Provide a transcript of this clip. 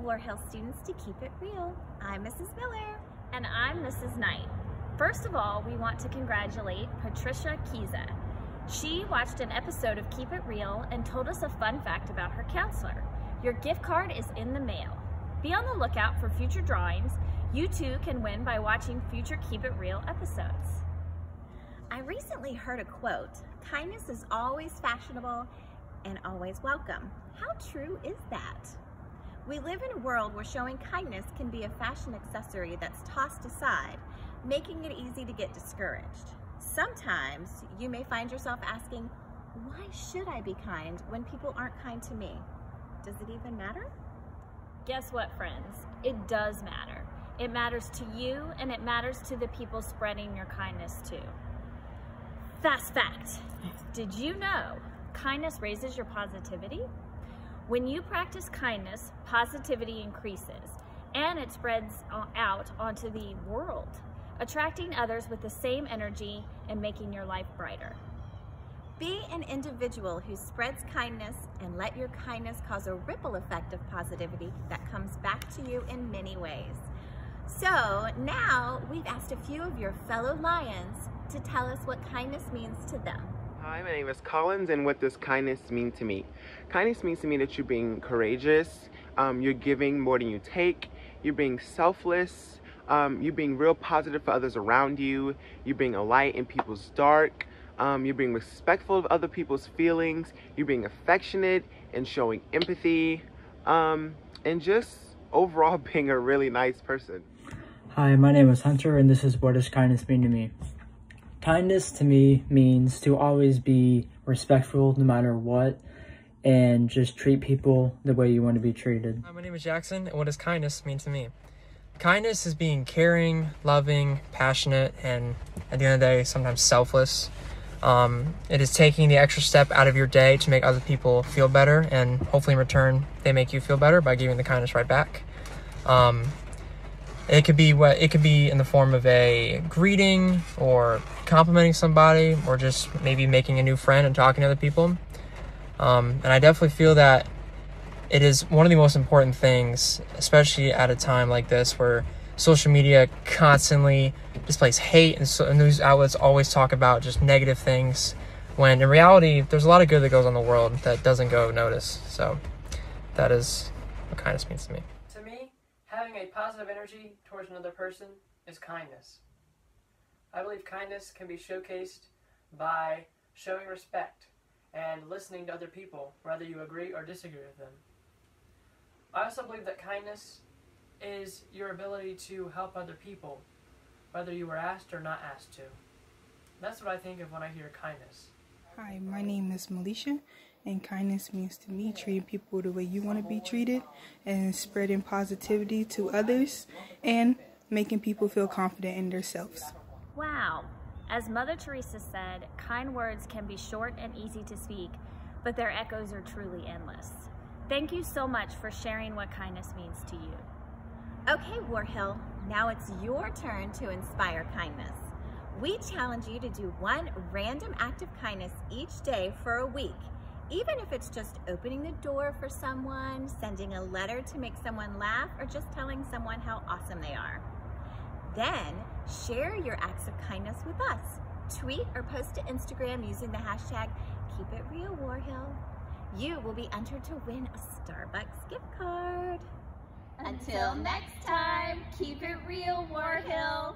Warhill students to Keep It Real. I'm Mrs. Miller. And I'm Mrs. Knight. First of all, we want to congratulate Patricia Kiza. She watched an episode of Keep It Real and told us a fun fact about her counselor. Your gift card is in the mail. Be on the lookout for future drawings. You too can win by watching future Keep It Real episodes. I recently heard a quote, kindness is always fashionable and always welcome. How true is that? We live in a world where showing kindness can be a fashion accessory that's tossed aside, making it easy to get discouraged. Sometimes you may find yourself asking, why should I be kind when people aren't kind to me? Does it even matter? Guess what, friends? It does matter. It matters to you and it matters to the people spreading your kindness to. Fast fact. Did you know kindness raises your positivity? When you practice kindness, positivity increases and it spreads out onto the world, attracting others with the same energy and making your life brighter. Be an individual who spreads kindness and let your kindness cause a ripple effect of positivity that comes back to you in many ways. So now we've asked a few of your fellow Lions to tell us what kindness means to them. Hi, my name is Collins, and what does kindness mean to me? Kindness means to me that you're being courageous, um, you're giving more than you take, you're being selfless, um, you're being real positive for others around you, you're being a light in people's dark, um, you're being respectful of other people's feelings, you're being affectionate and showing empathy, um, and just overall being a really nice person. Hi, my name is Hunter, and this is what does kindness mean to me? Kindness to me means to always be respectful no matter what and just treat people the way you want to be treated. Hi, my name is Jackson, and what does kindness mean to me? Kindness is being caring, loving, passionate, and at the end of the day, sometimes selfless. Um, it is taking the extra step out of your day to make other people feel better, and hopefully in return, they make you feel better by giving the kindness right back. Um, it could be what it could be in the form of a greeting or complimenting somebody or just maybe making a new friend and talking to other people. Um, and I definitely feel that it is one of the most important things, especially at a time like this where social media constantly displays hate and, so, news outlets always talk about just negative things when in reality there's a lot of good that goes on the world that doesn't go noticed. So that is what kindness means to me. Having a positive energy towards another person is kindness. I believe kindness can be showcased by showing respect and listening to other people, whether you agree or disagree with them. I also believe that kindness is your ability to help other people, whether you were asked or not asked to. That's what I think of when I hear kindness. Hi, my name is Melisha, and kindness means to me treating people the way you want to be treated and spreading positivity to others and making people feel confident in themselves. Wow. As Mother Teresa said, kind words can be short and easy to speak, but their echoes are truly endless. Thank you so much for sharing what kindness means to you. Okay, Warhill, now it's your turn to inspire kindness. We challenge you to do one random act of kindness each day for a week even if it's just opening the door for someone, sending a letter to make someone laugh, or just telling someone how awesome they are. Then share your acts of kindness with us. Tweet or post to Instagram using the hashtag KeepItRealWarhill. You will be entered to win a Starbucks gift card. Until next time, keep it real, Warhill.